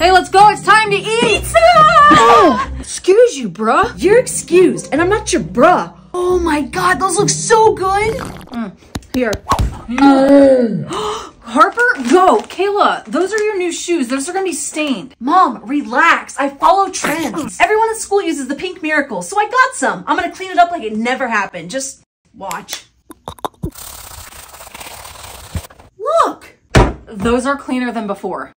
Hey, let's go. It's time to eat. Oh, excuse you, bruh. You're excused, and I'm not your bruh. Oh my god, those look so good. Mm, here. Harper, go. Kayla, those are your new shoes. Those are gonna be stained. Mom, relax. I follow trends. Mm. Everyone at school uses the pink miracle, so I got some. I'm gonna clean it up like it never happened. Just watch. Look. Those are cleaner than before.